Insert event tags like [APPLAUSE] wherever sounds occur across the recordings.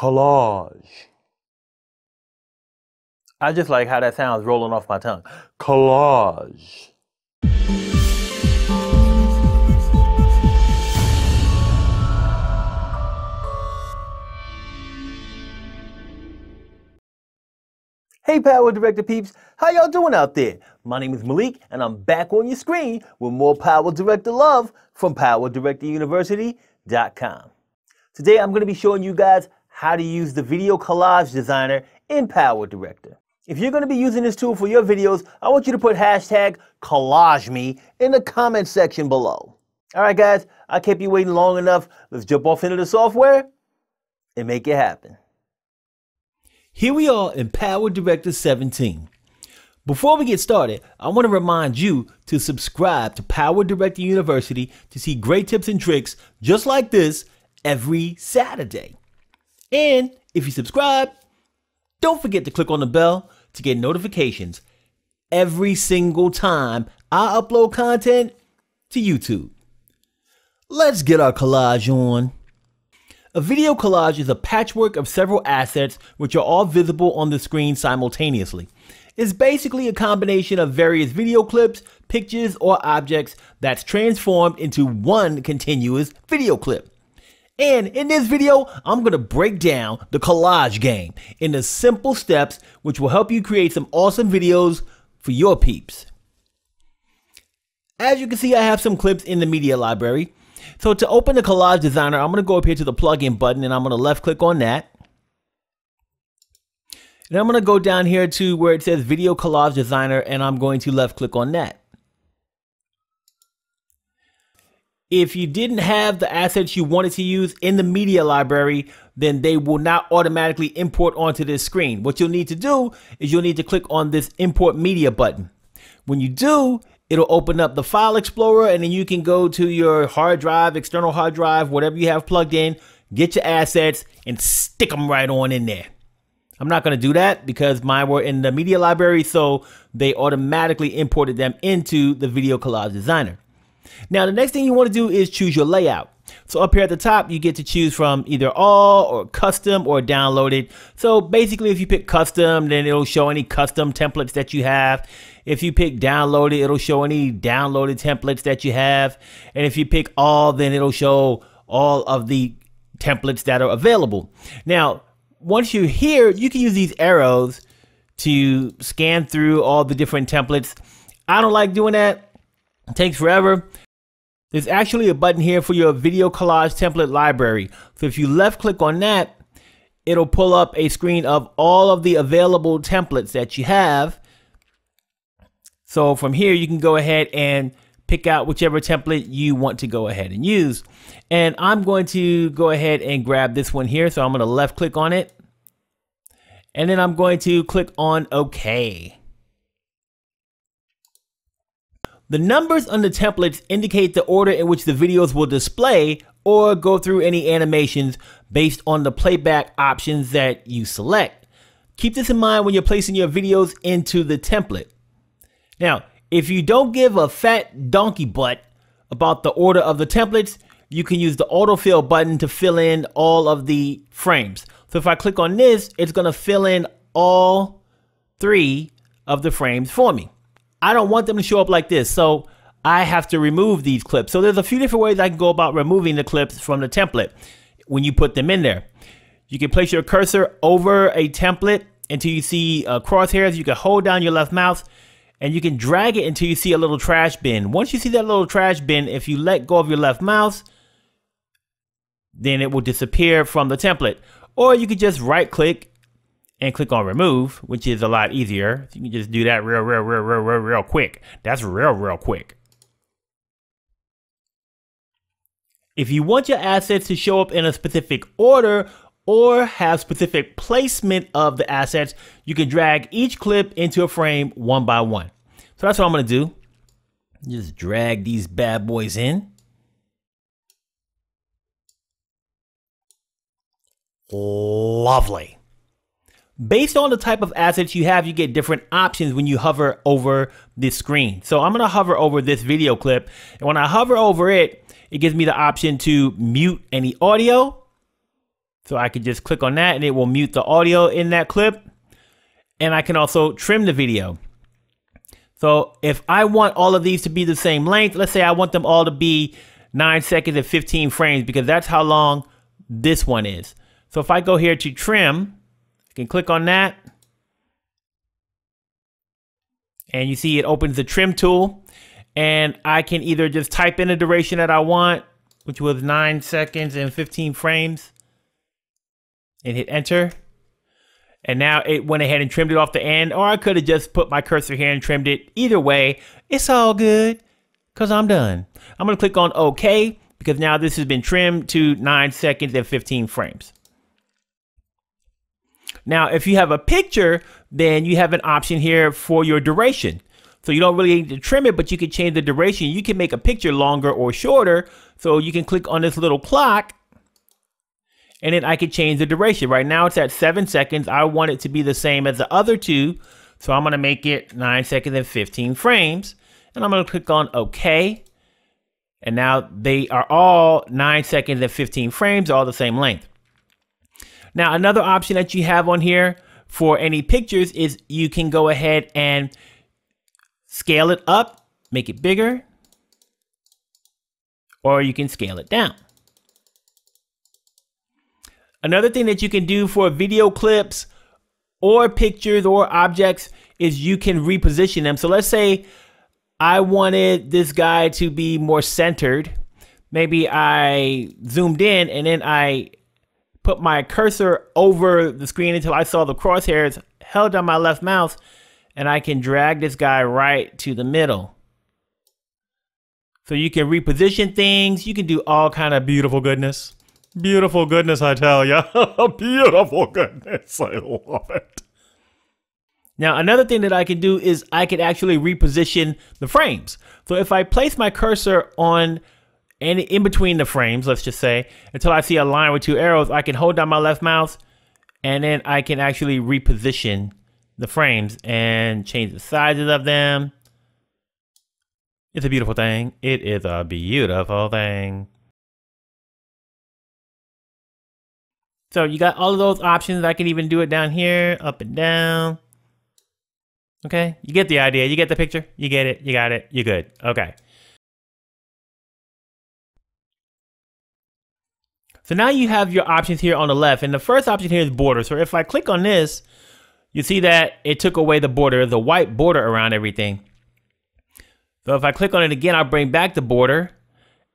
collage. I just like how that sounds rolling off my tongue. Collage. Hey Power Director peeps, how y'all doing out there? My name is Malik and I'm back on your screen with more Power Director love from PowerDirectorUniversity.com. Today I'm going to be showing you guys how to use the Video Collage Designer in Power Director. If you're going to be using this tool for your videos, I want you to put hashtag CollageMe in the comment section below. Alright guys, I kept you waiting long enough. Let's jump off into the software and make it happen. Here we are in Power Director 17. Before we get started, I want to remind you to subscribe to Power Director University to see great tips and tricks just like this every Saturday. And if you subscribe, don't forget to click on the bell to get notifications every single time I upload content to YouTube. Let's get our collage on. A video collage is a patchwork of several assets which are all visible on the screen simultaneously. It's basically a combination of various video clips, pictures, or objects that's transformed into one continuous video clip. And in this video, I'm going to break down the collage game into simple steps which will help you create some awesome videos for your peeps. As you can see, I have some clips in the media library. So to open the Collage Designer, I'm going to go up here to the plugin button and I'm going to left click on that. And I'm going to go down here to where it says Video Collage Designer and I'm going to left click on that. If you didn't have the assets you wanted to use in the media library, then they will not automatically import onto this screen. What you'll need to do is you'll need to click on this import media button. When you do, it'll open up the file explorer and then you can go to your hard drive, external hard drive, whatever you have plugged in, get your assets and stick them right on in there. I'm not going to do that because mine were in the media library, so they automatically imported them into the Video Collage Designer. Now, the next thing you want to do is choose your layout. So up here at the top, you get to choose from either all or custom or downloaded. So basically, if you pick custom, then it'll show any custom templates that you have. If you pick downloaded, it'll show any downloaded templates that you have. And if you pick all, then it'll show all of the templates that are available. Now, once you're here, you can use these arrows to scan through all the different templates. I don't like doing that. It takes forever. There's actually a button here for your video collage template library. So if you left click on that, it'll pull up a screen of all of the available templates that you have. So from here, you can go ahead and pick out whichever template you want to go ahead and use. And I'm going to go ahead and grab this one here. So I'm going to left click on it. And then I'm going to click on OK. The numbers on the templates indicate the order in which the videos will display or go through any animations based on the playback options that you select. Keep this in mind when you're placing your videos into the template. Now, if you don't give a fat donkey butt about the order of the templates, you can use the autofill button to fill in all of the frames. So if I click on this, it's gonna fill in all three of the frames for me. I don't want them to show up like this. So I have to remove these clips. So there's a few different ways I can go about removing the clips from the template when you put them in there. You can place your cursor over a template until you see uh, crosshairs. You can hold down your left mouse and you can drag it until you see a little trash bin. Once you see that little trash bin, if you let go of your left mouse, then it will disappear from the template. Or you could just right click and click on remove, which is a lot easier. You can just do that real, real, real, real, real, real quick. That's real, real quick. If you want your assets to show up in a specific order or have specific placement of the assets, you can drag each clip into a frame one by one. So that's what I'm gonna do. Just drag these bad boys in. Lovely. Based on the type of assets you have, you get different options when you hover over this screen. So I'm gonna hover over this video clip. And when I hover over it, it gives me the option to mute any audio So I could just click on that and it will mute the audio in that clip. And I can also trim the video. So if I want all of these to be the same length, let's say I want them all to be 9 seconds and 15 frames because that's how long this one is. So if I go here to trim, I can click on that. And you see it opens the trim tool. And I can either just type in the duration that I want, which was 9 seconds and 15 frames, and hit enter. And now it went ahead and trimmed it off the end, or I could have just put my cursor here and trimmed it. Either way, it's all good because I'm done. I'm going to click on OK because now this has been trimmed to 9 seconds and 15 frames. Now, if you have a picture, then you have an option here for your duration. So you don't really need to trim it, but you can change the duration. You can make a picture longer or shorter. So you can click on this little clock and then I can change the duration. Right now it's at seven seconds. I want it to be the same as the other two. So I'm gonna make it nine seconds and 15 frames. And I'm gonna click on okay. And now they are all nine seconds and 15 frames, all the same length. Now, another option that you have on here for any pictures is you can go ahead and scale it up, make it bigger, or you can scale it down. Another thing that you can do for video clips or pictures or objects is you can reposition them. So let's say I wanted this guy to be more centered. Maybe I zoomed in and then I put my cursor over the screen until I saw the crosshairs, held down my left mouse, and I can drag this guy right to the middle. So you can reposition things. You can do all kind of beautiful goodness. Beautiful goodness, I tell ya. [LAUGHS] beautiful goodness. I love it. Now, another thing that I can do is I can actually reposition the frames. So if I place my cursor on and in between the frames, let's just say, until I see a line with two arrows, I can hold down my left mouse and then I can actually reposition the frames and change the sizes of them. It's a beautiful thing. It is a beautiful thing. So you got all of those options. I can even do it down here, up and down. Okay, you get the idea. You get the picture. You get it. You got it. You're good. Okay. So now you have your options here on the left. And the first option here is border. So if I click on this, you see that it took away the border, the white border around everything. So if I click on it again, I'll bring back the border.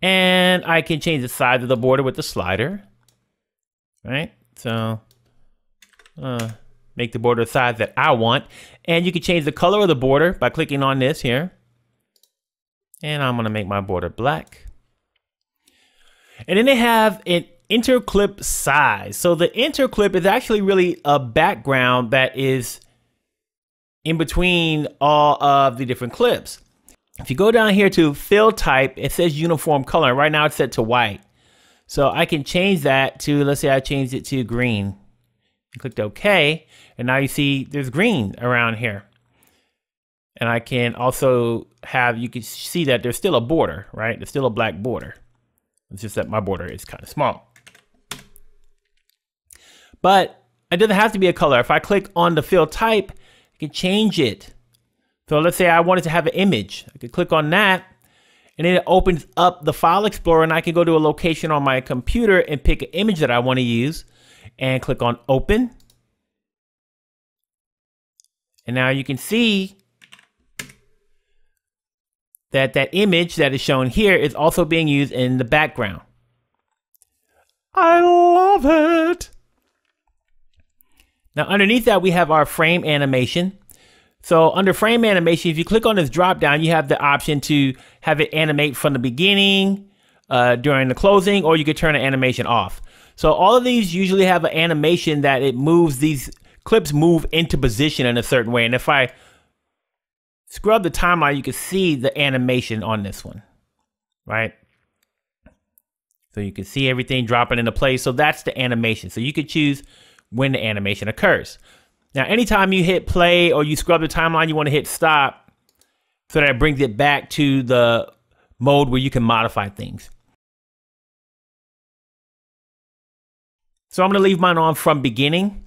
And I can change the size of the border with the slider. Right? So uh, make the border size that I want. And you can change the color of the border by clicking on this here. And I'm going to make my border black. And then they have an interclip size. So the interclip is actually really a background that is in between all of the different clips. If you go down here to fill type, it says uniform color. Right now it's set to white. So I can change that to, let's say I changed it to green. I clicked OK. And now you see there's green around here. And I can also have, you can see that there's still a border, right? There's still a black border. It's just that my border is kind of small. But it doesn't have to be a color. If I click on the fill type, I can change it. So let's say I wanted to have an image. I could click on that and then it opens up the file explorer and I can go to a location on my computer and pick an image that I want to use and click on open. And now you can see that that image that is shown here is also being used in the background. I love it. Now underneath that, we have our frame animation. So under frame animation, if you click on this drop down, you have the option to have it animate from the beginning, uh, during the closing, or you could turn the animation off. So all of these usually have an animation that it moves, these clips move into position in a certain way. And if I scrub the timeline, you can see the animation on this one, right? So you can see everything dropping into place. So that's the animation. So you could choose when the animation occurs. Now, anytime you hit play or you scrub the timeline, you want to hit stop so that it brings it back to the mode where you can modify things. So I'm going to leave mine on from beginning.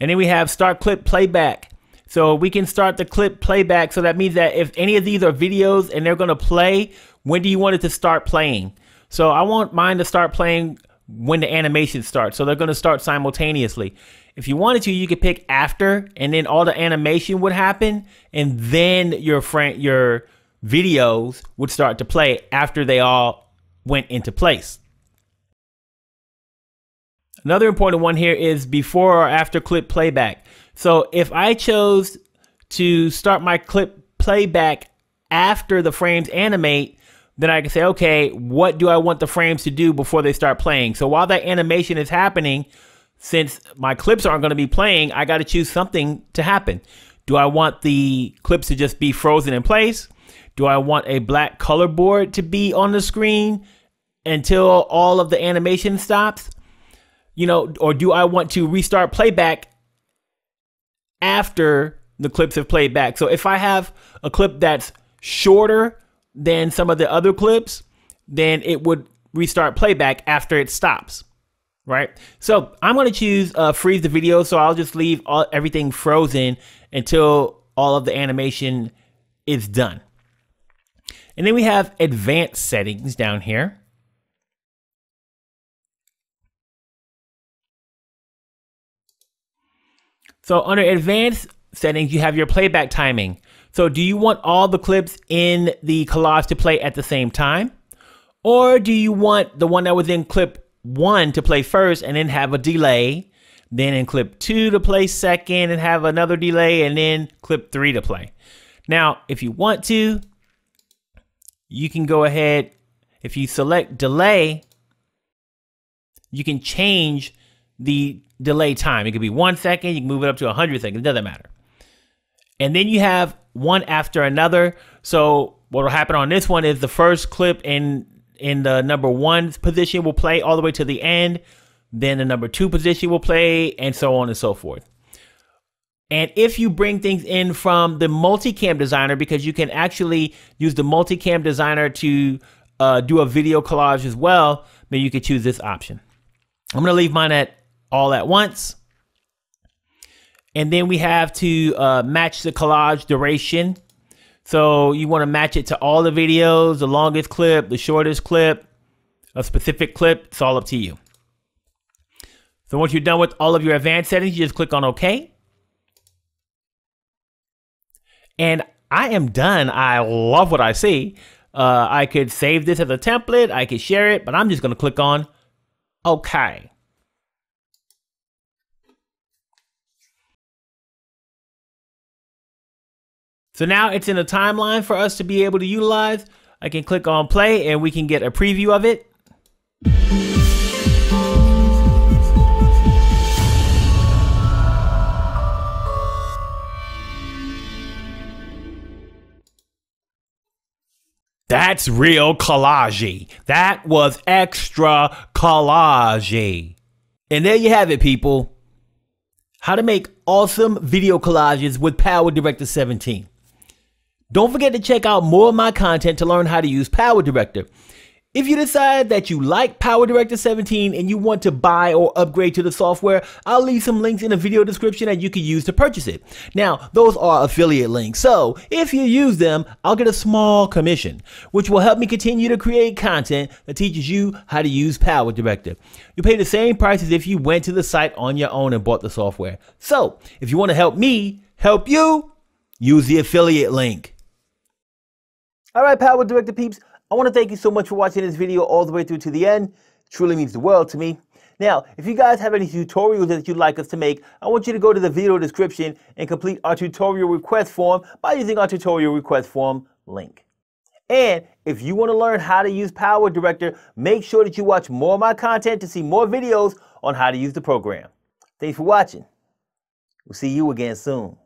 And then we have start clip playback. So we can start the clip playback. So that means that if any of these are videos and they're going to play, when do you want it to start playing? So I want mine to start playing when the animation starts. So they're going to start simultaneously. If you wanted to, you could pick after and then all the animation would happen and then your friend your videos would start to play after they all went into place. Another important one here is before or after clip playback. So if I chose to start my clip playback after the frames animate, then I can say, okay, what do I want the frames to do before they start playing? So while that animation is happening, since my clips aren't going to be playing, I got to choose something to happen. Do I want the clips to just be frozen in place? Do I want a black color board to be on the screen until all of the animation stops? You know, or do I want to restart playback after the clips have played back? So if I have a clip that's shorter than some of the other clips, then it would restart playback after it stops. Right. So I'm going to choose uh, freeze the video. So I'll just leave all, everything frozen until all of the animation is done. And then we have advanced settings down here. So under advanced settings, you have your playback timing. So do you want all the clips in the collage to play at the same time? Or do you want the one that was in clip one to play first and then have a delay, then in clip two to play second and have another delay, and then clip three to play? Now, if you want to, you can go ahead, if you select delay, you can change the delay time. It could be one second, you can move it up to 100 seconds, it doesn't matter. And then you have one after another. So what will happen on this one is the first clip in in the number one position will play all the way to the end. Then the number two position will play, and so on and so forth. And if you bring things in from the multicam designer, because you can actually use the multicam designer to uh, do a video collage as well, then you could choose this option. I'm going to leave mine at all at once. And then we have to uh, match the collage duration. So you want to match it to all the videos, the longest clip, the shortest clip, a specific clip. It's all up to you. So once you're done with all of your advanced settings, you just click on OK. And I am done. I love what I see. Uh, I could save this as a template. I could share it, but I'm just going to click on OK. So now it's in a timeline for us to be able to utilize. I can click on play and we can get a preview of it. That's real collage. That was extra collage. And there you have it, people. How to make awesome video collages with Power Director 17. Don't forget to check out more of my content to learn how to use Power Director. If you decide that you like Power Director 17 and you want to buy or upgrade to the software, I'll leave some links in the video description that you can use to purchase it. Now, those are affiliate links, so if you use them, I'll get a small commission, which will help me continue to create content that teaches you how to use Power Director. You pay the same price as if you went to the site on your own and bought the software. So, if you want to help me help you, use the affiliate link. All right, Power Director peeps, I want to thank you so much for watching this video all the way through to the end. It truly means the world to me. Now, if you guys have any tutorials that you'd like us to make, I want you to go to the video description and complete our tutorial request form by using our tutorial request form link. And if you want to learn how to use Power Director, make sure that you watch more of my content to see more videos on how to use the program. Thanks for watching. We'll see you again soon.